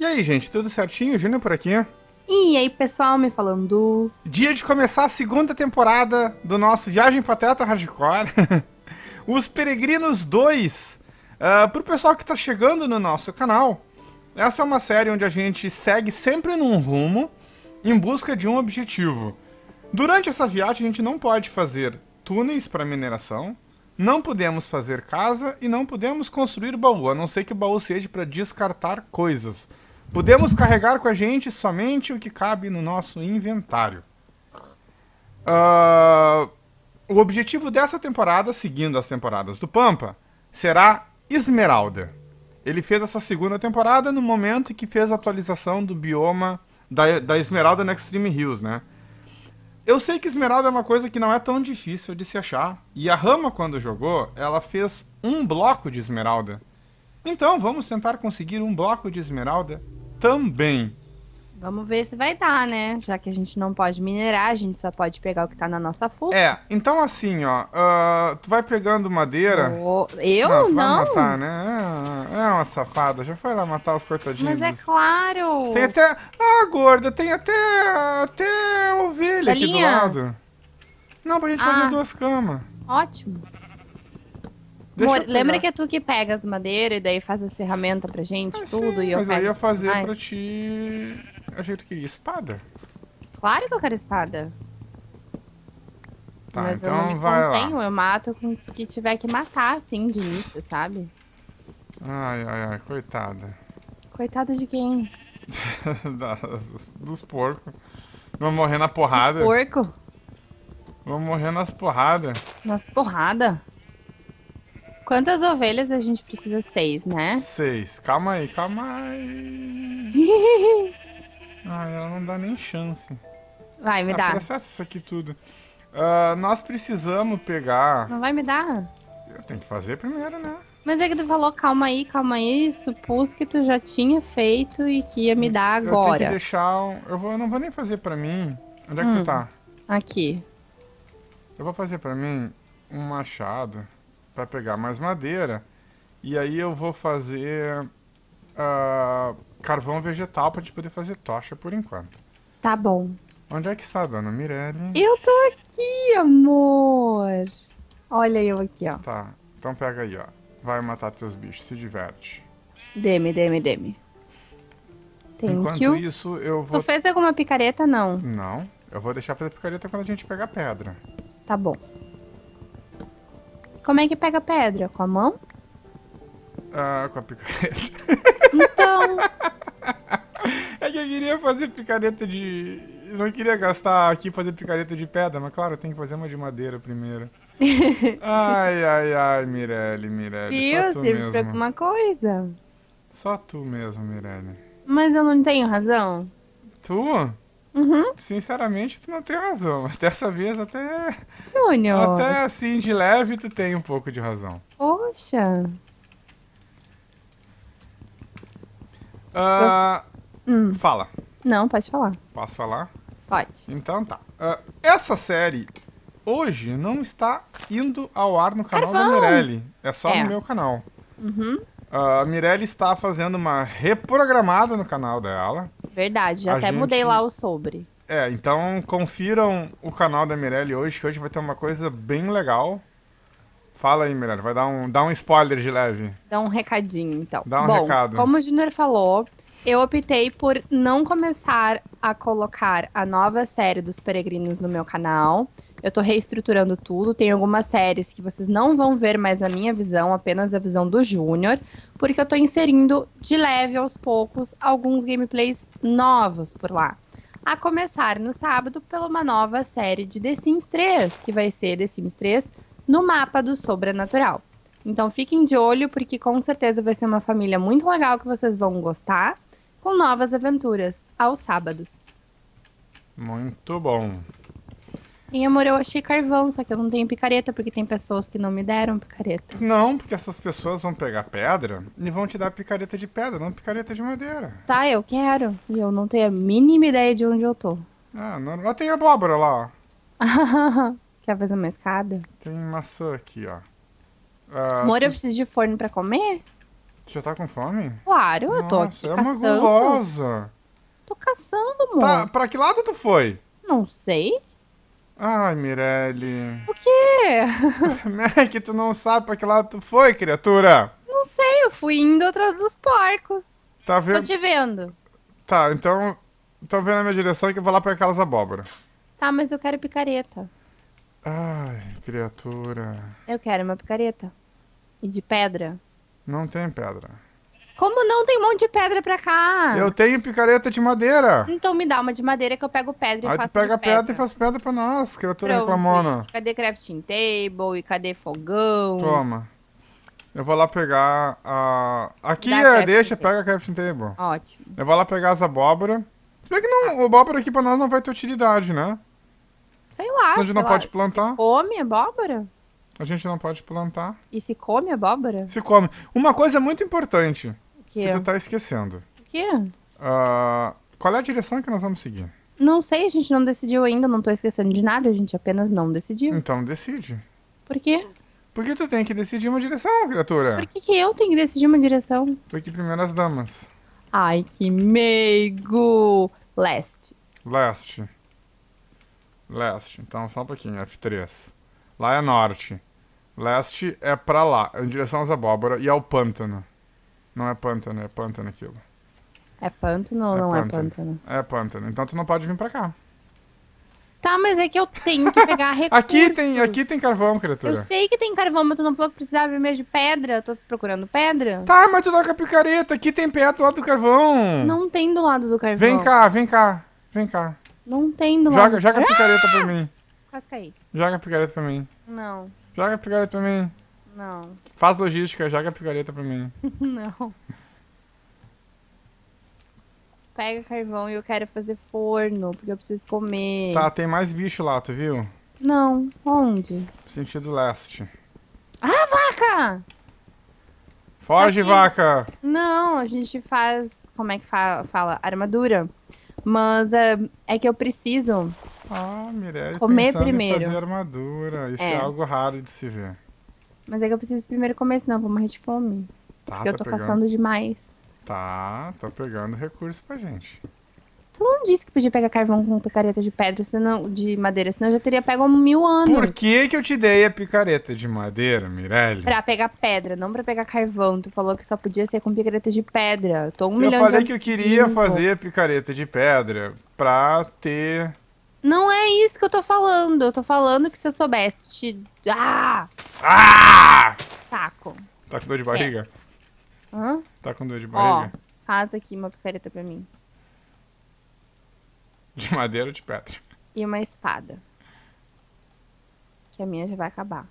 E aí, gente, tudo certinho? Júnior por aqui. E aí, pessoal, me falando. Dia de começar a segunda temporada do nosso Viagem Pateta Hardcore. Os Peregrinos 2. Uh, pro pessoal que tá chegando no nosso canal, essa é uma série onde a gente segue sempre num rumo em busca de um objetivo. Durante essa viagem, a gente não pode fazer túneis para mineração, não podemos fazer casa e não podemos construir baú, a não ser que o baú seja para descartar coisas. Podemos carregar com a gente somente o que cabe no nosso inventário. Uh, o objetivo dessa temporada, seguindo as temporadas do Pampa, será Esmeralda. Ele fez essa segunda temporada no momento em que fez a atualização do bioma da, da Esmeralda no Extreme Hills, né? Eu sei que Esmeralda é uma coisa que não é tão difícil de se achar. E a Rama, quando jogou, ela fez um bloco de Esmeralda. Então, vamos tentar conseguir um bloco de Esmeralda também. Vamos ver se vai dar, né? Já que a gente não pode minerar, a gente só pode pegar o que tá na nossa fuça. É, então assim, ó, uh, tu vai pegando madeira. Oh, eu não? Tu não. Vai matar, né? É, é uma safada, já foi lá matar os coitadinhos. Mas é claro. Tem até. Ah, gorda, tem até. Até ovelha Galinha. aqui do lado. Não, pra gente ah. fazer duas camas. Ótimo. Amor, lembra que é tu que pega as madeiras e daí faz as ferramentas pra gente, ah, tudo, sim, e eu mas pego... eu ia fazer Ai. pra ti... A gente que espada. Claro que eu quero espada. Tá, mas então eu não me vai contenho, lá. eu mato com o que tiver que matar, assim, de início, sabe? Ai, ai, ai, coitada. Coitada de quem? das, dos porcos. Vamos morrer na porrada. Dos porcos? Vamos morrer nas porradas. Nas porradas? Quantas ovelhas a gente precisa? Seis, né? Seis. Calma aí, calma aí. Ai, ela não dá nem chance. Vai, me ah, dá. Processa isso aqui tudo. Uh, nós precisamos pegar... Não vai me dar? Eu tenho que fazer primeiro, né? Mas é que tu falou, calma aí, calma aí, supus que tu já tinha feito e que ia me dar agora. Eu tenho que deixar... Um... Eu, vou... eu não vou nem fazer pra mim. Onde é que hum, tu tá? Aqui. Eu vou fazer pra mim um machado para pegar mais madeira. E aí eu vou fazer uh, carvão vegetal para gente poder fazer tocha por enquanto. Tá bom. Onde é que está a dona Mirelle? Eu tô aqui, amor. Olha eu aqui, ó. Tá, então pega aí, ó. Vai matar teus bichos, se diverte. Deme, deme, deme. Thank Enquanto you. isso, eu vou... Tu fez alguma picareta, não? Não. Eu vou deixar fazer picareta quando a gente pegar pedra. Tá bom. Como é que pega pedra? Com a mão? Ah, com a picareta. Então. é que eu queria fazer picareta de. Eu não queria gastar aqui fazer picareta de pedra, mas claro, eu tenho que fazer uma de madeira primeiro. ai, ai, ai, Mirelle, Mirelle. Viu? Só tu pra alguma coisa. Só tu mesmo, Mirelle. Mas eu não tenho razão. Tu? Uhum. Sinceramente, tu não tem razão, mas dessa vez até. Júnior. Até assim, de leve, tu tem um pouco de razão. Poxa. Uh, hum. Fala. Não, pode falar. Posso falar? Pode. Então tá. Uh, essa série hoje não está indo ao ar no canal Carvão. da Mirelle. É só É. no meu canal. Uhum. Uh, a Mirelle está fazendo uma reprogramada no canal dela. Verdade, já A até gente- mudei lá o sobre. É, então confiram o canal da Mirelle hoje, que hoje vai ter uma coisa bem legal. Fala aí, Mirelle, vai dar um, dar um spoiler de leve. Dá um recadinho, então. Dá um Bom, recado. como o Junior falou, eu optei por não começar a colocar a nova série dos Peregrinos no meu canal. Eu tô reestruturando tudo. Tem algumas séries que vocês não vão ver mais na minha visão, apenas a visão do Júnior, porque eu tô inserindo de leve aos poucos alguns gameplays novos por lá. A começar no sábado pela uma nova série de The Sims 3, que vai ser The Sims 3 no mapa do sobrenatural. Então fiquem de olho, porque com certeza vai ser uma família muito legal que vocês vão gostar, com novas aventuras aos sábados. Muito bom. E amor, eu achei carvão, só que eu não tenho picareta, porque tem pessoas que não me deram picareta. Não, porque essas pessoas vão pegar pedra e vão te dar picareta de pedra, não picareta de madeira. Tá, eu quero. E eu não tenho a mínima ideia de onde eu tô. Ah, não, lá tem abóbora lá, ó. Quer fazer uma escada? Tem maçã aqui, ó. Ah, amor, eu tu- preciso de forno pra comer? Já tá com fome? Claro, eu tô Nossa, aqui é uma caçando. gulosa. Tô caçando, amor. Tá, pra que lado tu foi? Não sei. Ai, Mirelle. O quê? É que tu não sabe pra que lado tu foi, criatura. Não sei, eu fui indo atrás dos porcos. Tá Tô vendo? te vendo. Tá, então. Tô vendo a minha direção que eu vou lá pra aquelas abóbora. Tá, mas eu quero picareta. Ai, criatura. Eu quero uma picareta. E de pedra. Não tem pedra. Como não tem um monte de pedra pra cá? Eu tenho picareta de madeira. Então me dá uma de madeira que eu pego pedra e Aí tu faço pega de a pedra e faz pedra pra nós, criatura Pronto, reclamona. e Cadê crafting table? E cadê fogão? Toma. Eu vou lá pegar a. Aqui Dá é, crafting deixa, table. pega a crafting table. Ótimo. Eu vou lá pegar as abóbora. Se bem que não, o abóbora aqui pra nós não vai ter utilidade, né? Sei lá. a gente sei não lá. pode plantar. Come abóbora? A gente não pode plantar. E se come abóbora? Se come. Uma coisa muito importante O quê? que tu tá esquecendo. O quê? Ah, qual é a direção que nós vamos seguir? Não sei, a gente não decidiu ainda, não tô esquecendo de nada, a gente apenas não decidiu. Então decide. Por quê? Porque tu tem que decidir uma direção, criatura. Por que, que eu tenho que decidir uma direção? Porque primeiro as damas. Ai, que meigo! Leste. Leste. Leste. Então, só um pouquinho. F3. Lá é norte. Leste é pra lá, em direção às abóbora e ao pântano. Não é pântano, é pântano aquilo. É pântano ou É não é pântano. pântano? É pântano. Então tu não pode vir pra cá. Tá, mas é que eu tenho que pegar recursos. Aqui tem, aqui tem carvão, Eu criatura. sei que tem carvão, mas tu não falou que precisava primeiro de pedra. Eu tô procurando pedra. Tá, mas tu dá com a picareta. Aqui tem perto lá do carvão. Não tem do lado do carvão. Vem cá, vem cá. Vem cá. Não tem do lado. Joga, joga a picareta pra mim. Quase caí. Joga a picareta pra mim. Não, Joga a picareta pra mim. não, Faz logística, joga a picareta pra mim. não. Pega carvão e eu quero fazer forno, porque eu preciso comer. Tá, tem mais bicho lá, tu viu? Não, onde? Sentido leste. Vaca! Foge, vaca! Não, a gente faz. Como é que fa- fala? Armadura. Mas é, é que eu preciso. Ah, Mirelle Comer primeiro. em fazer armadura. Isso é. É. algo raro de se ver. Mas é que eu preciso primeiro comer, senão eu vou morrer de fome. Tá, porque eu tá tô pegando. caçando demais. Tá, tô pegando recurso pra gente. Tu não disse que podia pegar carvão com picareta de pedra, senão, de madeira, senão eu já teria pego há mil anos. Por que que eu te dei a picareta de madeira, Mirelle? Pra pegar pedra, não pra pegar carvão. Tu falou que só podia ser com picareta de pedra. Eu tô um eu milhão falei de que eu queria fazer picareta de pedra pra ter... Não é isso que eu tô falando. Eu tô falando que se eu soubesse te. Ah! Ah! Saco. Tá com dor de barriga? Hã? Tá com dor de Ó, barriga? faz aqui uma picareta pra mim. De madeira ou de pedra? E uma espada. Que a minha já vai acabar.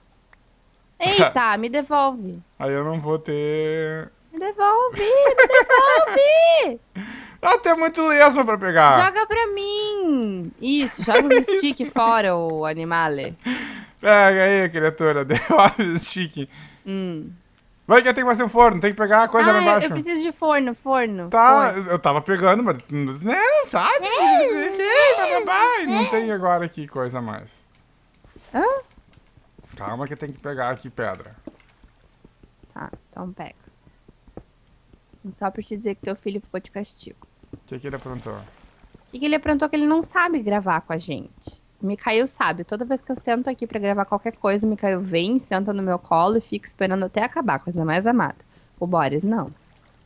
Eita, me devolve. Aí eu não vou ter... Me devolve, me devolve! Ah, tem muito lesma pra pegar. Joga pra mim! Isso, joga os stick fora, o animale. Pega aí, criatura. Devolve o stick. Hum. Vai que tem que fazer um forno, tem que pegar a coisa ah, lá eu- embaixo. Eu, preciso de forno, forno. Tá, forno. eu tava pegando, mas não, sabe? Não sei o quê, bababá, e não tem agora aqui coisa a mais. Hã? Calma que tem que pegar aqui pedra. Tá, então pega. Só pra te dizer que teu filho ficou de castigo. O que, que ele aprontou? O que, ele aprontou que ele não sabe gravar com a gente? O Mikael sabe. Toda vez que eu sento aqui pra gravar qualquer coisa, o Mikael vem, senta no meu colo e fica esperando até acabar, coisa mais amada. O Boris não.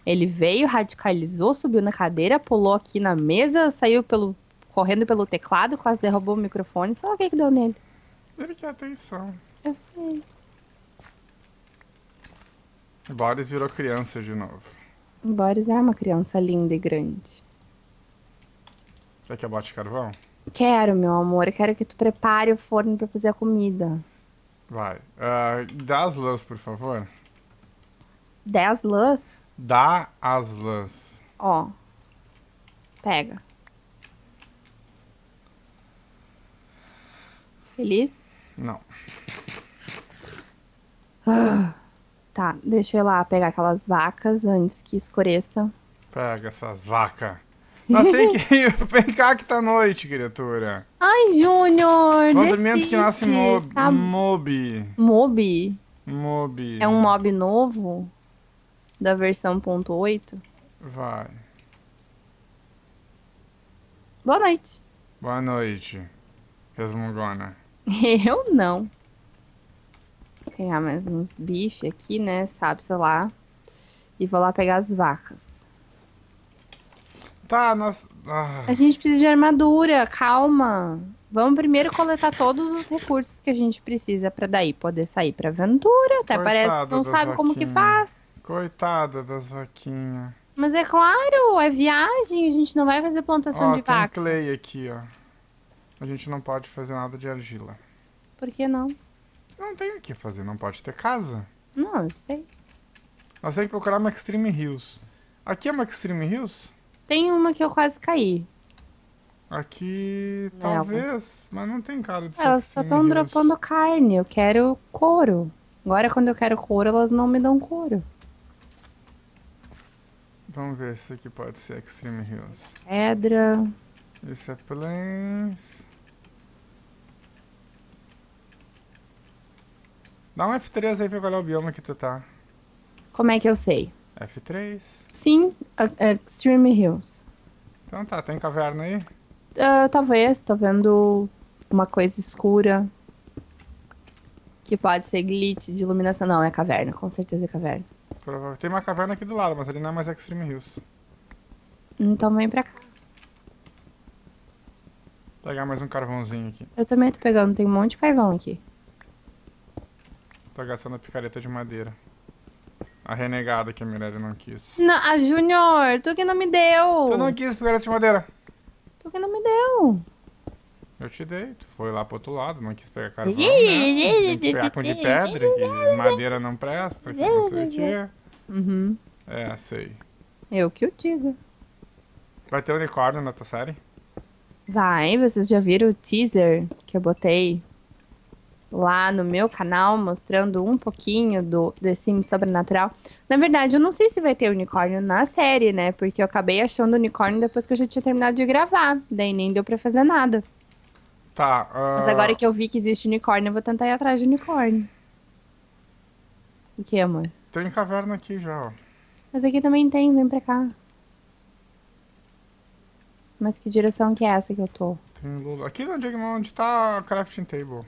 Ele veio, radicalizou, subiu na cadeira, pulou aqui na mesa, saiu pelo correndo pelo teclado, quase derrubou o microfone. Sei lá o que, que deu nele. Ele quer atenção. Eu sei. O Boris virou criança de novo. O Boris é uma criança linda e grande. Quer que eu bote carvão? Quero, meu amor. Quero que tu prepare o forno pra fazer a comida. Vai. Ah, dá as lãs, por favor. Dez lãs? Dá as lãs. Ó. Pega. Feliz? Não. Tá, deixa eu ir lá pegar aquelas vacas antes que escureça. Pega essas vacas. Nós tem que. Vem cá que tá noite, criatura. Ai, Júnior! Antes que nasce mob. Tá... Mob. Mob? Mob. É um mob novo? da versão .8? Vai. Boa noite. Boa noite, resmungona. Eu não. Vou pegar mais uns bifes aqui, né? Sabe, sei lá. E vou lá pegar as vacas. Tá, nós... Ah, A gente precisa de armadura, calma. Vamos primeiro coletar todos os recursos que a gente precisa pra daí poder sair pra aventura. Até Coitada parece que não sabe como que faz. coitada das vaquinhas. Mas é claro, é viagem, a gente não vai fazer plantação Ó, de tem vaca. clay aqui, ó. A gente não pode fazer nada de argila. Por que não? Não tem o que fazer, não pode ter casa. Não, eu sei. Nós temos que procurar uma Extreme Hills. Aqui é uma Extreme Hills? Tem uma que eu quase caí. Aqui, Nelva. talvez, mas não tem cara de ser Elas só estão dropando carne. Eu quero couro. Agora, quando eu quero couro, elas não me dão couro. Vamos ver se aqui pode ser Extreme Hills. Pedra. Isso é Plains. Dá um F3 aí pra qual é o bioma que tu tá. Como é que eu sei? F3. Sim, a Extreme Hills. Então tá, tem caverna aí? Ah, talvez, tô vendo uma coisa escura. Que pode ser glitch de iluminação. Não, é caverna, com certeza é caverna. Tem uma caverna aqui do lado, mas ali não é mais Extreme Hills. Então vem pra cá. Vou pegar mais um carvãozinho aqui. Eu também tô pegando, tem um monte de carvão aqui. Tô gastando a picareta de madeira. A renegada que a Mirella não quis. Não, ah, Júnior, tu que não me deu. Tu não quis picareta de madeira? Tu que não me deu. Eu te dei. Tu foi lá pro outro lado, não quis pegar carvão. né? Que pegar com de pedra, que madeira não presta, que não sei o quê. Uhum. É, sei. Eu que o digo. Vai ter unicórnio na tua série? Vai, vocês já viram o teaser que eu botei lá no meu canal, mostrando um pouquinho do The Sims Sobrenatural? Na verdade, eu não sei se vai ter unicórnio na série, né? Porque eu acabei achando unicórnio depois que eu já tinha terminado de gravar. Daí nem deu pra fazer nada. Tá. ah, Mas agora que eu vi que existe unicórnio, eu vou tentar ir atrás de unicórnio. O que, amor? Tem caverna aqui já, ó. Mas aqui também tem, vem pra cá. Mas que direção que é essa que eu tô? Tem lula. Aqui onde, é- onde tá a crafting table.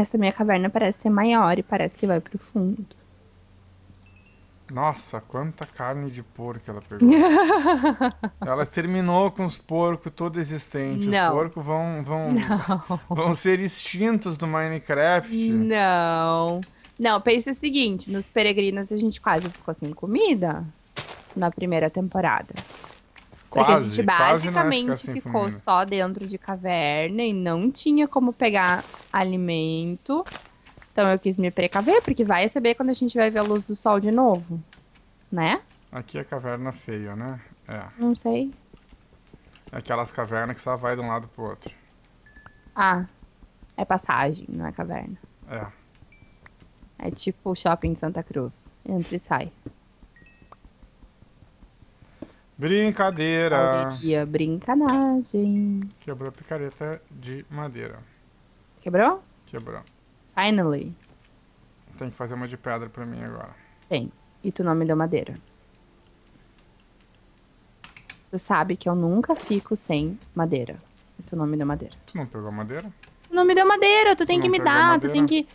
Essa minha caverna parece ser maior e parece que vai pro fundo. Nossa, quanta carne de porco ela pegou. ela terminou com os porcos todos existentes. Não. Os porcos vão, vão, vão ser extintos do Minecraft. Não. Não, pense o seguinte: nos peregrinos a gente quase ficou sem comida na primeira temporada. Porque a Quase, gente quase ia basicamente ficou comida. só dentro de caverna e não tinha como pegar alimento. Então eu quis me precaver, porque vai saber quando a gente vai ver a luz do sol de novo. Né? Aqui é caverna feia, né? É. Não sei. Aquelas cavernas que só vai de um lado pro outro. Ah, é passagem, não é caverna. É. É tipo o shopping de Santa Cruz. Entra e sai. Brincadeira. Alegria, brincanagem. Quebrou a picareta de madeira. Quebrou? Quebrou. Finally. Tem que fazer uma de pedra pra mim agora. Tem. E tu não me deu madeira. Tu sabe que eu nunca fico sem madeira. E tu não me deu madeira. Tu não pegou madeira? Tu não me deu madeira, tu tem Tu que não me dar, tu madeira? tem que.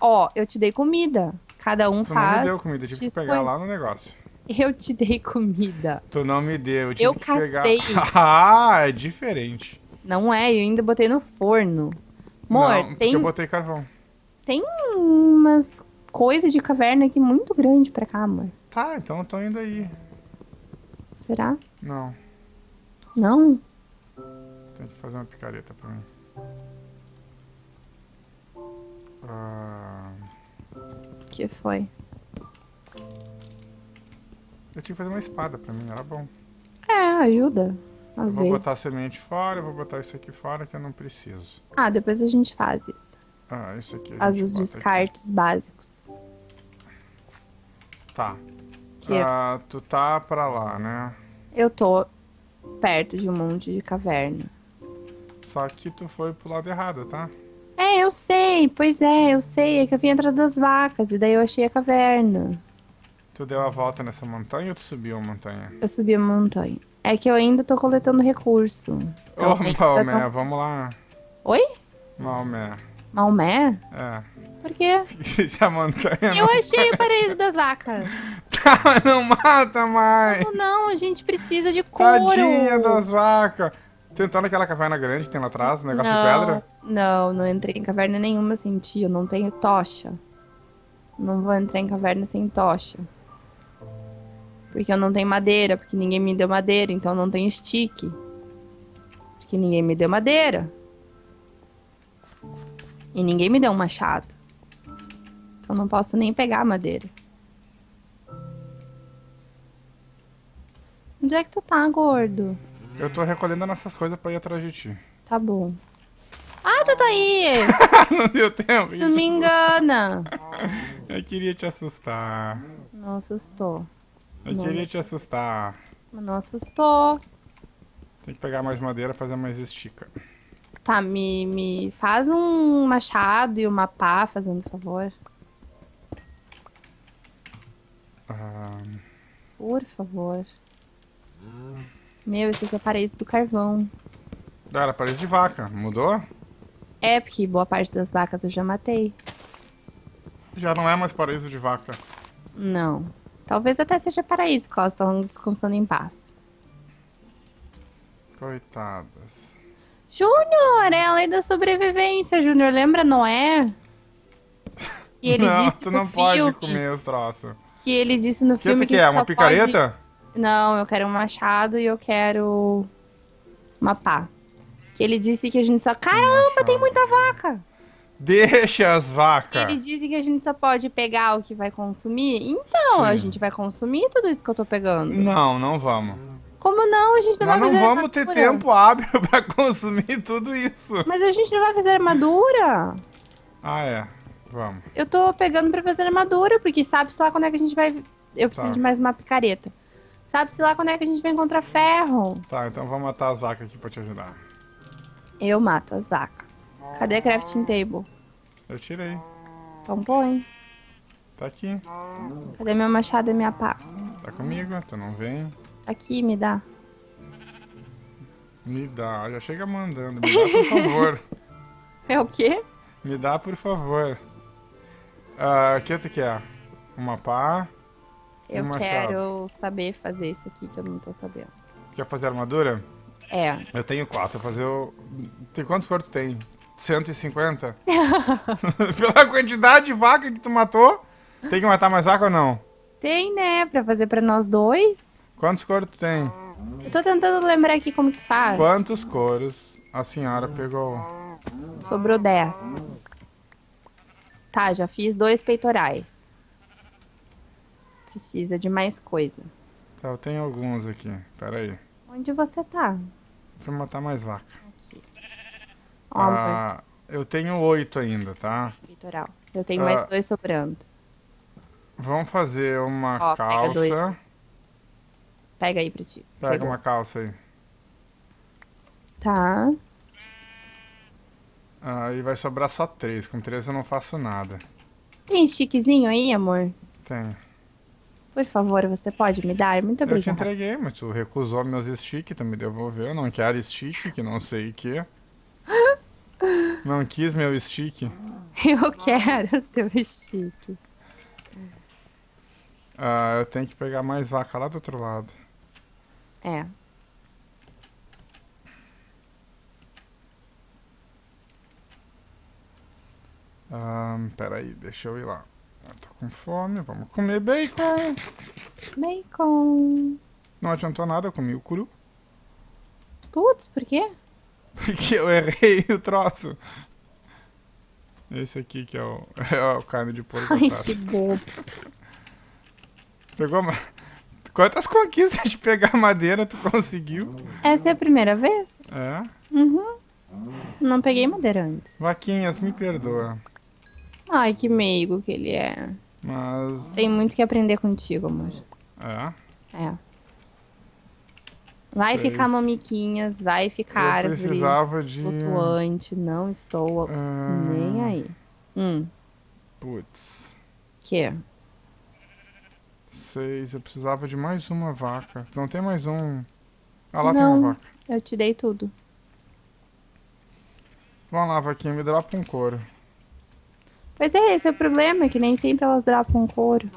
Ó, eu te dei comida. Cada um Tu não faz. me deu comida, tive que pegar lá no negócio. Eu te dei comida. Tu não me deu, eu tive Eu que pegar. cacei. ah, é diferente. Não é, eu ainda botei no forno. Amor, não, tem, eu botei carvão. tem umas coisas de caverna aqui muito grande pra cá, amor. Tá, então eu tô indo aí. Será? Não, Não? tem que fazer uma picareta pra mim. Ah, O que foi? Eu tinha que fazer uma espada pra mim, era bom. É, ajuda. Eu Às vou vezes. botar a semente fora, eu vou botar isso aqui fora que eu não preciso. Ah, depois a gente faz isso. Ah, isso aqui. Faz os bota aqui. descartes básicos. Tá. Que- Ah, tu tá pra lá, né? Eu tô perto de um monte de caverna. Só que tu foi pro lado errado, tá? É, eu sei, pois é, eu sei. É que eu vim atrás das vacas e daí eu achei a caverna. Tu deu a volta nessa montanha ou tu subiu a montanha? Eu subi a montanha. É que eu ainda tô coletando recurso. Então, Ô, ainda Maomé, tô- vamos lá. Oi? Maomé. Maomé? É. Por quê? A montanha Eu não... achei o paraíso das vacas. Tá, mas não mata mais. Não, não, a gente precisa de couro. Tadinha das vacas. Tentando aquela caverna grande que tem lá atrás, negócio de não, pedra. Não, não entrei em caverna nenhuma sem ti. Eu não tenho tocha. Não vou entrar em caverna sem tocha. Porque eu não tenho madeira, porque ninguém me deu madeira, então eu não tenho stick. Porque ninguém me deu madeira. E ninguém me deu um machado. Então eu não posso nem pegar madeira. Onde é que tu tá, gordo? Eu tô recolhendo nossas coisas pra ir atrás de ti. Tá bom. Ah, tu tá aí! não deu tempo. Tu me engana! Eu queria te assustar. Não assustou. Eu queria te assustar. Não assustou. Tem que pegar mais madeira fazer mais estica. Tá, me, me faz um machado e uma pá, fazendo favor. Ah, Por favor. Meu, esse aqui é o paraíso do carvão. era parede de vaca. Mudou? É, porque boa parte das vacas eu já matei. Já não é mais paraíso de vaca. Não. Talvez até seja paraíso, porque elas estão descansando em paz. Coitadas. Júnior, é a lei da sobrevivência, Júnior. Lembra Noé? E ele não, disse tu no não pode filme comer os troços. que ele disse no O que filme que quer? só Uma pode- picareta? Não, eu quero um machado e eu quero uma pá. Que ele disse que a gente só. Caramba, tem muita vaca! Deixa as vacas. Ele disse que a gente só pode pegar o que vai consumir. Então, a Sim. gente vai consumir tudo isso que eu tô pegando. Não, não vamos. Como não? A gente não Nós vai não fazer vamos ter tempo hábil pra consumir tudo isso. Mas a gente não vai fazer armadura. Ah, é. Vamos. Eu tô pegando pra fazer armadura, porque sabe-se lá quando é que a gente vai. Eu preciso Tá. de mais uma picareta. Sabe-se lá quando é que a gente vai encontrar ferro. Tá, então vamos matar as vacas aqui pra te ajudar. Eu mato as vacas. Cadê a crafting table? Eu tirei. Então põe. Tá aqui. Cadê meu machado e minha pá? Tá comigo, tu não vem. Aqui, me dá. Me dá, já chega mandando. Me dá, por favor. É o quê? Me dá, por favor. Ah, O que tu quer? Uma pá? Eu Um quero saber fazer isso aqui que eu não tô sabendo. Quer fazer armadura? É. Eu tenho quatro. Fazer o... Tem quantos cor tu tem? 150? Pela quantidade de vaca que tu matou? Tem que matar mais vaca ou não? Tem, né? Pra fazer pra nós dois. Quantos coros tu tem? Eu tô tentando lembrar aqui como que faz. Quantos coros a senhora pegou? Sobrou 10. Tá, já fiz dois peitorais. Precisa de mais coisa. Tá, eu tenho alguns aqui. Pera aí. Onde você tá? Eu matar mais vaca. Ah, eu tenho oito ainda, tá? peitoral. Eu tenho ah. mais dois sobrando. Vamos fazer uma Ó, pega dois. calça. Pega aí pra ti. Pega Pegou. uma calça aí. Tá. Aí vai sobrar só três. Com três eu não faço nada. Tem stickzinho aí, amor? Tem. Por favor, você pode me dar? Muito Eu te obrigada. entreguei, mas tu recusou meus stick, tu me devolveu. Eu não quero stick, que não sei o que. Não quis meu stick. Eu quero teu stick. Ah, eu tenho que pegar mais vaca lá do outro lado. É. Ah, peraí, deixa eu ir lá. Eu tô com fome, vamos comer bacon. Bacon. Não adiantou nada, eu comi o cru. Putz, por quê? Porque eu errei o troço. Esse aqui que é o, é o carne de porco Ai, assado. que bobo. Pegou ma... Quantas conquistas de pegar madeira tu conseguiu? Essa é a primeira vez? É? Uhum. Não peguei madeira antes. Vaquinhas, me perdoa. Ai, que meigo que ele é. Mas. Tem muito que aprender contigo, amor. É? É. Vai Seis. ficar mamiquinhas, vai ficar Eu árvore precisava de. flutuante. Não estou Ah, nem aí. Hum, Putz. que? Seis. Eu precisava de mais uma vaca. Não tem mais um. Ah, lá tem Não. uma vaca. Eu te dei tudo. Vamos lá, vaquinha, me dropa um couro. Pois é, esse é o problema, que nem sempre elas dropam couro.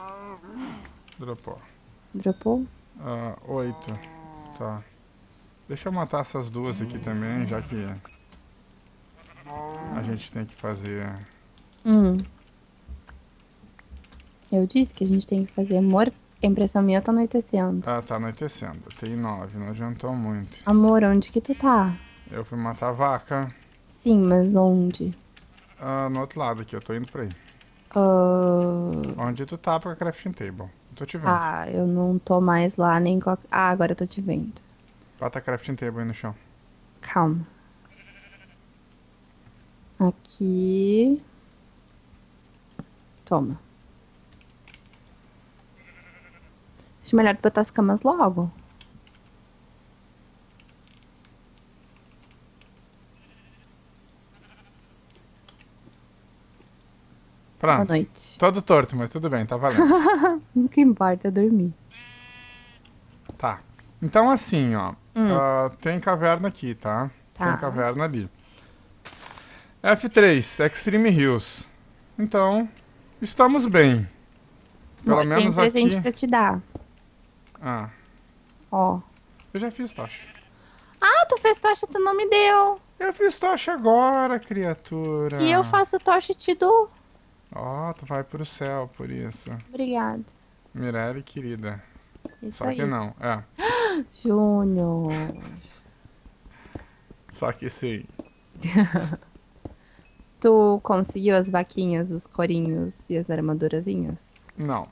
Dropou. Dropou? Ah, oito. Tá. Deixa eu matar essas duas aqui também, já que a gente tem que fazer. Hum. Eu disse que a gente tem que fazer amor. A impressão minha tá anoitecendo. Ah, tá anoitecendo. Tem nove, não adiantou muito. Amor, onde que tu tá? Eu fui matar a vaca Sim, mas onde? ah, no outro lado aqui, eu tô indo pra aí. Ah, Onde tu tá pra crafting table? Eu tô te vendo. ah, eu não tô mais lá nem com a... Ah, agora eu tô te vendo. Bota a crafting table aí no chão. Calma. Aqui. Toma. Acho melhor botar as camas logo. Boa Pronto. noite. Todo torto, mas tudo bem, tá valendo. O que importa é dormir. tá. Então assim, ó. Hum. ah, tem caverna aqui, tá? Tá. Tem caverna ali. F3, Extreme Hills. Então, estamos bem. Pelo Bom, menos tem presente aqui. pra te dar. Ah, Ó. eu já fiz tocha. Ah, tu fez tocha, tu não me deu. Eu fiz tocha agora, criatura. E eu faço tocha e te dou. Ó, tu vai pro céu por isso. Obrigada. Mirelle, querida. Isso Só aí. que não. É. Júnior. Só que sim. Tu conseguiu as vaquinhas, os corinhos e as armadurazinhas? Não.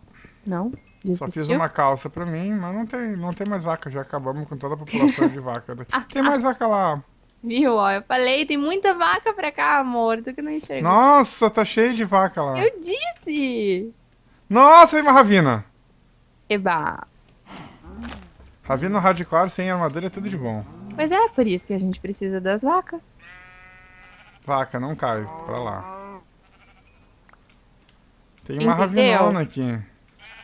Não? Só Desistiu? fiz uma calça pra mim, mas não tem, não tem mais vaca. Já acabamos com toda a população de vaca. daqui. Ah, Tem mais vaca lá. Viu? Ó, eu falei, tem muita vaca pra cá, amor. Tu que não enxergou. Nossa, tá cheio de vaca lá. Eu disse! Nossa, e uma Ravina. Eba. Ravina hardcore sem armadura é tudo de bom. Pois é, por isso que a gente precisa das vacas. Vaca, não cai. Pra lá. Tem uma Entendeu? Ravinona aqui.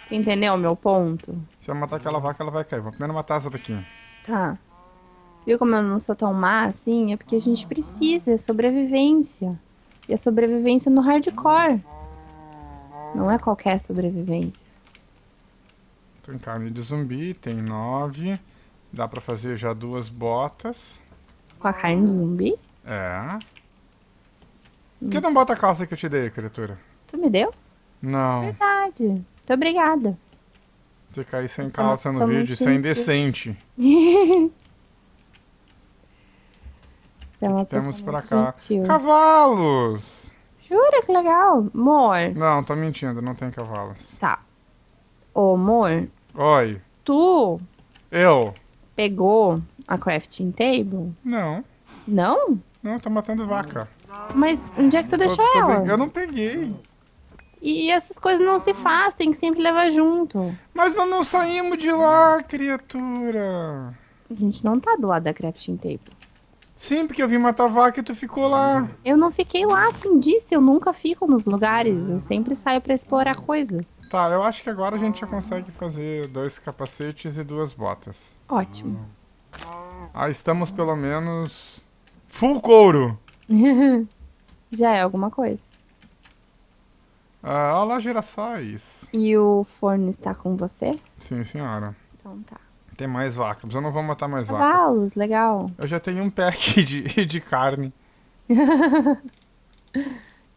Tu entendeu o meu ponto? Se eu matar aquela vaca, ela vai cair. Vou primeiro matar essa daqui. Tá. Viu como eu não sou tão má assim? É porque a gente precisa, é sobrevivência. E a sobrevivência no hardcore. Não é qualquer sobrevivência. Tem carne de zumbi, tem nove. Dá pra fazer já duas botas. Com a carne de zumbi? É. Por que não bota a calça que eu te dei, criatura? Tu me deu? Não. Verdade. Muito obrigada. Fica aí sem sou calça no vídeo, isso é indecente. Você é uma Temos pra cá. gentil. Cavalos! Jura que legal? Amor. Não, tô mentindo, não tem cavalos. Tá. Ô, amor, Oi. tu Eu? pegou a crafting table? Não. Não? Não, tô matando vaca. Mas onde é que tu deixou tô ela? Eu não peguei. E essas coisas não se faz, tem que sempre levar junto. Mas nós não saímos de lá, criatura. A gente não tá do lado da crafting table. Sim, porque eu vim matar vaca e tu ficou lá. Eu não fiquei lá, quem disse? Eu nunca fico nos lugares. Eu sempre saio pra explorar coisas. Tá, eu acho que agora a gente já consegue fazer dois capacetes e duas botas. Ótimo. Ah, estamos pelo menos full couro. Já é alguma coisa. Ah, olha lá, girassóis. E o forno está com você? Sim, senhora. Então tá. Tem mais vaca, mas eu não vou matar mais vaca. Cavalos, legal. Eu já tenho um pack de, de carne.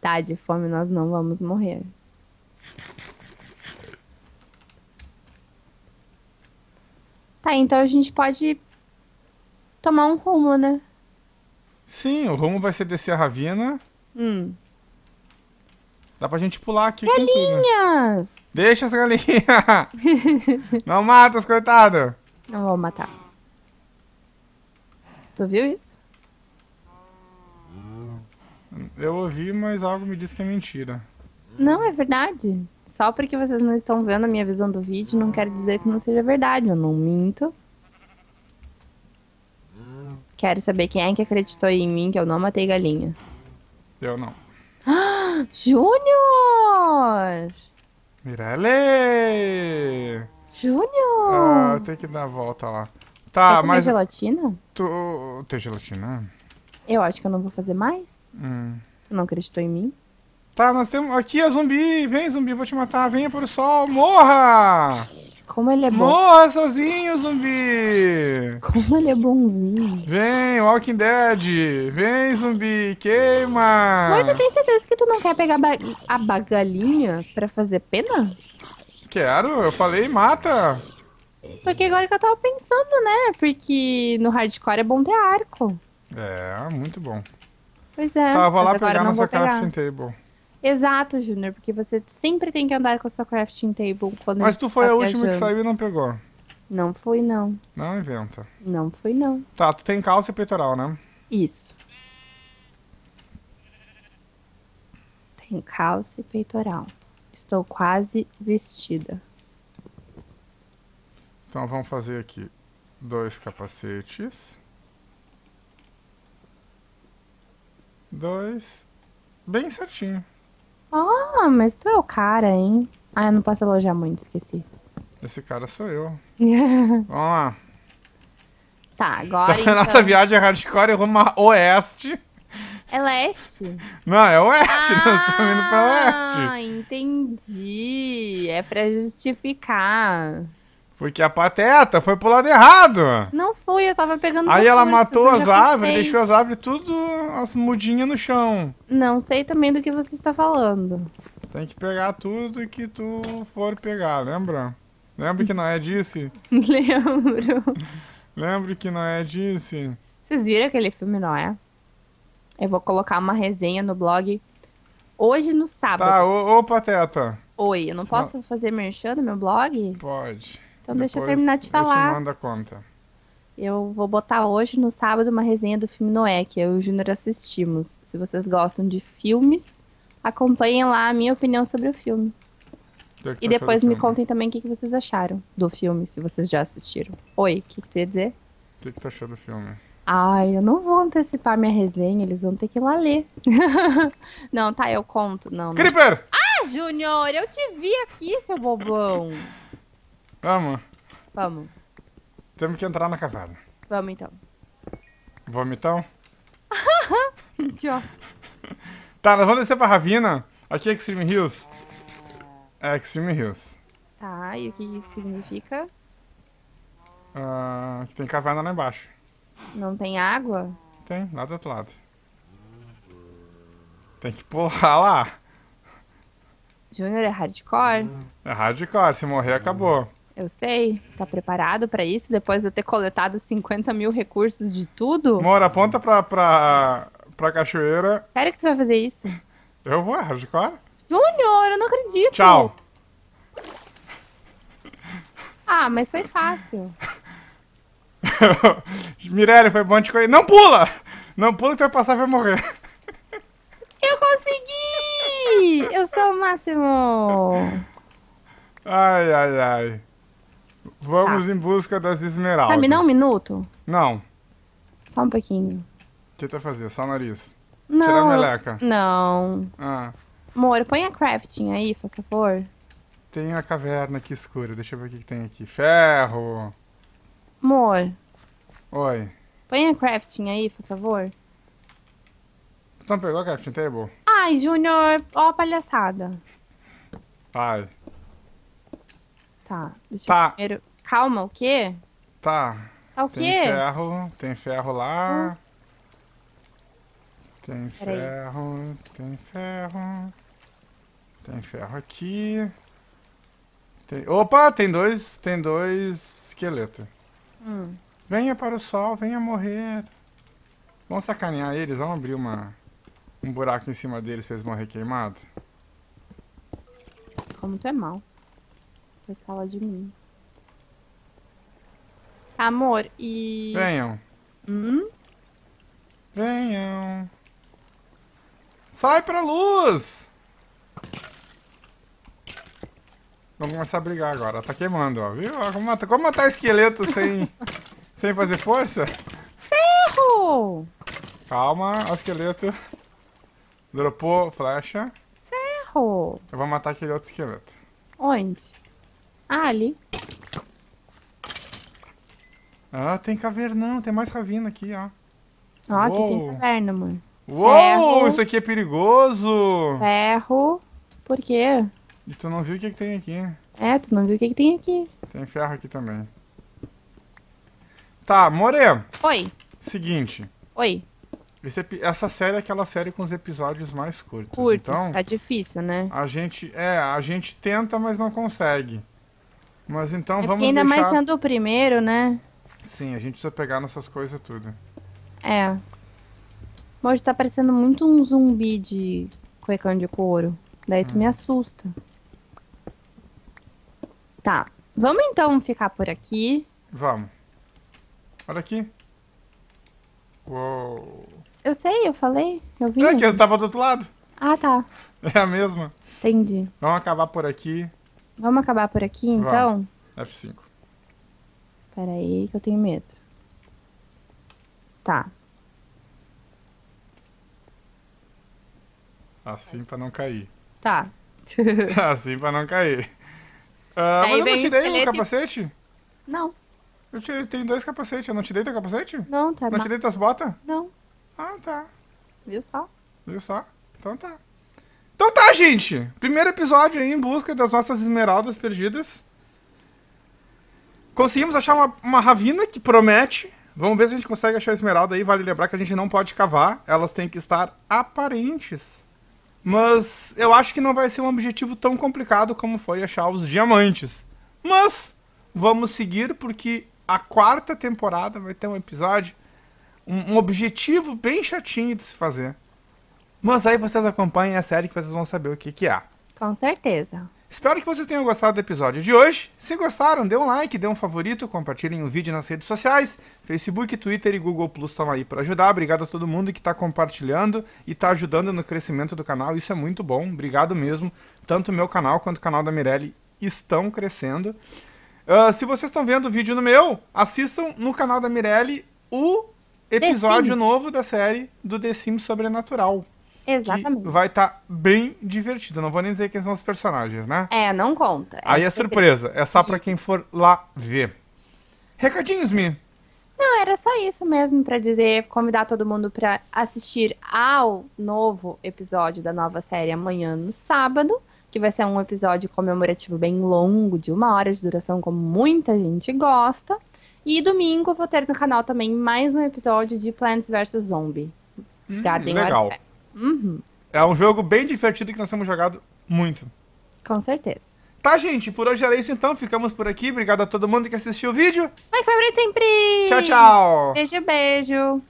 Tá, de fome nós não vamos morrer. Tá, então a gente pode tomar um rumo, né? Sim, o rumo vai ser descer a ravina. Hum. Dá pra gente pular aqui com tudo. Deixa as galinhas! não mata as coitadas! Não vou matar. Tu viu isso? Eu ouvi, mas algo me diz que é mentira. Não, é verdade. Só porque vocês não estão vendo a minha visão do vídeo, não quer dizer que não seja verdade. Eu não minto. Quero saber quem é que acreditou em mim que eu não matei galinha. Eu não. Júnior! Mirelle! Júnior! Ah, tem que dar a volta lá. Quer Tá, comer mas gelatina? tu... Tem gelatina? Eu acho que eu não vou fazer mais. Hum. Tu não acreditou em mim? Tá, nós temos... Aqui é zumbi! Vem, zumbi, vou te matar. Venha para o sol. Morra! Como ele é bom. Morra sozinho, zumbi! Como ele é bonzinho. Vem, Walking Dead! Vem, zumbi! Queima! Amor, tu tem certeza que tu não quer pegar ba- a bagalinha pra fazer pena? Quero, eu falei, mata! Porque agora que eu tava pensando, né? Porque no hardcore é bom ter arco. É, muito bom. Pois é. tá, vou lá pegar nossa crafting table. Exato, Júnior, porque você sempre tem que andar com a sua crafting table quando Mas tu foi está a última que saiu e não pegou. Não fui, não. Não inventa. Não fui, não. Tá, tu tem calça e peitoral, né? Isso. Tenho calça e peitoral. Estou quase vestida. Então vamos fazer aqui dois capacetes. Dois. Bem certinho. Ah, mas tu é o cara, hein? Ah, eu não posso elogiar muito, esqueci. Esse cara sou eu. Vamos lá. tá, agora Nossa então. viagem é hardcore rumo a oeste. É leste. Não, é oeste. Nós estamos indo pra oeste. Ah, entendi. É pra justificar. Porque a pateta foi pro lado errado. Não fui, eu tava pegando Aí ela recursos, matou as árvores, deixou as árvores tudo, as mudinhas no chão. Não sei também do que você está falando. Tem que pegar tudo que tu for pegar, lembra? Lembra que Noé disse? Lembro. Lembra que Noé disse? Vocês viram aquele filme Noé? Eu vou colocar uma resenha no blog hoje no sábado. Tá, ô, ô Pateta. Oi, eu não posso fazer merchan no meu blog? Pode. Então deixa eu Depois terminar de Eu falar. te mando a conta. Eu vou botar hoje no sábado uma resenha do filme Noé, que eu e o Júnior assistimos. Se vocês gostam de filmes, acompanhem lá a minha opinião sobre o filme. Que que E depois me filme? contem também o que que vocês acharam do filme, se vocês já assistiram. Oi, o que, que tu ia dizer? O que, que tu achou do filme? Ai, eu não vou antecipar minha resenha, eles vão ter que ir lá ler. não, tá, eu conto. Não, não. Creeper! Ah, Júnior, eu te vi aqui, seu bobão. Vamos. Vamos, Temos que entrar na caverna. vamos então. Vomitão? Idiota. Tá, nós vamos descer pra Ravina. Aqui é Extreme Hills. É Extreme Hills. Tá, e o que isso significa? Ah, que tem caverna lá embaixo. Não tem água? Tem, lá do outro lado. Tem que pular lá. Júnior é hardcore? É hardcore, se morrer acabou. Eu sei. Tá preparado pra isso depois de eu ter coletado 50 mil recursos de tudo? Mora, aponta pra, pra, pra cachoeira. Sério que tu vai fazer isso? Eu vou, é hardcore. Júnior, eu não acredito. Tchau. Ah, mas foi fácil. Mirelle, foi bom te conhecer. Não pula! Não pula que tu vai passar e vai morrer. Eu consegui! Eu sou o máximo! Ai, ai, ai. Vamos Tá. em busca das esmeraldas. Tá, me dá um minuto? Não. Só um pouquinho. O que tu vai fazer? Só o nariz. Não. Tira a meleca. Não. Ah, Amor, põe a crafting aí, por favor. tem a caverna aqui escura. Deixa eu ver o que, que tem aqui. Ferro. Amor, Oi. põe a crafting aí, por favor. Tu não pegou a crafting table? Ai, Júnior, ó a palhaçada. Ai. Tá, deixa Tá. eu primeiro... Calma, o quê? Tá. Tá o Tem quê? ferro. Tem ferro lá. Tem Peraí. ferro. Tem ferro. Tem ferro aqui. Tem... Opa, tem dois. Tem dois esqueletos. Hum. Venha para o sol, venha morrer. Vamos sacanear eles, vamos abrir uma, um buraco em cima deles pra eles morrer queimados. Como tu é mal. Depois fala de mim. Amor, e... Venham, Hum? venham. Sai pra luz! Vamos começar a brigar agora. Tá queimando, ó. Viu? Como matar, como matar esqueleto sem, sem fazer força? Ferro! Calma, o esqueleto. Dropou flecha. Ferro! Eu vou matar aquele outro esqueleto. Onde? Ah, ali. Ah, tem cavernão, tem mais ravina aqui, ó. Ó, aqui tem caverna, mano. Uou, Ferro. isso aqui é perigoso! Ferro. Por quê? E tu não viu o que, que tem aqui? É, tu não viu o que, que tem aqui. Tem ferro aqui também. Tá, More, Oi. seguinte. Oi. esse essa série é aquela série com os episódios mais curtos. Curtos. Então, Tá difícil, né? a gente, é, a gente tenta, mas não consegue. Mas então É vamos ainda deixar... mais sendo o primeiro, né? Sim, a gente precisa pegar nessas coisas tudo. É. Hoje tá parecendo muito um zumbi de cuecão de couro. Daí tu me Hum. assusta. Tá. Vamos então ficar por aqui. Vamos. Olha aqui. Uou. Eu sei, eu falei. Eu vi. É que eu tava do outro lado. Ah, tá. É a mesma. Entendi. Vamos acabar por aqui. Vamos acabar por aqui, então? F5. Pera aí que eu tenho medo. Tá. Assim pra não cair. Tá. assim pra não cair. Aí mas eu não tirei o capacete? não, Eu tirei, tenho dois capacetes. Eu não tirei teu capacete? não, tá Não mal. tirei tuas botas? Não, Ah, tá. viu só? Viu só? Então tá. Então tá, gente. Primeiro episódio aí em busca das nossas esmeraldas perdidas. Conseguimos achar uma, uma ravina que promete. Vamos ver se a gente consegue achar a esmeralda aí. Vale lembrar que a gente não pode cavar. Elas têm que estar aparentes. Mas eu acho que não vai ser um objetivo tão complicado como foi achar os diamantes. Mas vamos seguir porque a quarta temporada vai ter um episódio, um, um objetivo bem chatinho de se fazer. Mas aí vocês acompanhem a série que vocês vão saber o que, que é. Com certeza. Espero que vocês tenham gostado do episódio de hoje. Se gostaram, dê um like, dê um favorito, compartilhem o vídeo nas redes sociais. Facebook, Twitter e Google Plus estão aí para ajudar. Obrigado a todo mundo que está compartilhando e está ajudando no crescimento do canal. Isso é muito bom. Obrigado mesmo. Tanto o meu canal quanto o canal da Mirelle estão crescendo. Ah, se vocês estão vendo o vídeo no meu, assistam no canal da Mirelle o episódio novo da série do The Sims Sobrenatural. Exatamente. Vai estar bem divertido. Não vou nem dizer quem são os personagens, né? É, não conta. Aí é surpresa. É só pra quem for lá ver. Recadinhos, Mi. Não, era só isso mesmo pra dizer, convidar todo mundo pra assistir ao novo episódio da nova série amanhã no sábado, que vai ser um episódio comemorativo bem longo, de uma hora de duração, como muita gente gosta. E domingo eu vou ter no canal também mais um episódio de Plants vs Zombie. Garden legal. Uhum, É um jogo bem divertido que nós temos jogado muito. com certeza. Tá, gente? Por hoje era isso então. Ficamos por aqui. Obrigado a todo mundo que assistiu o vídeo. Like favorito sempre! Tchau, tchau. Beijo, beijo!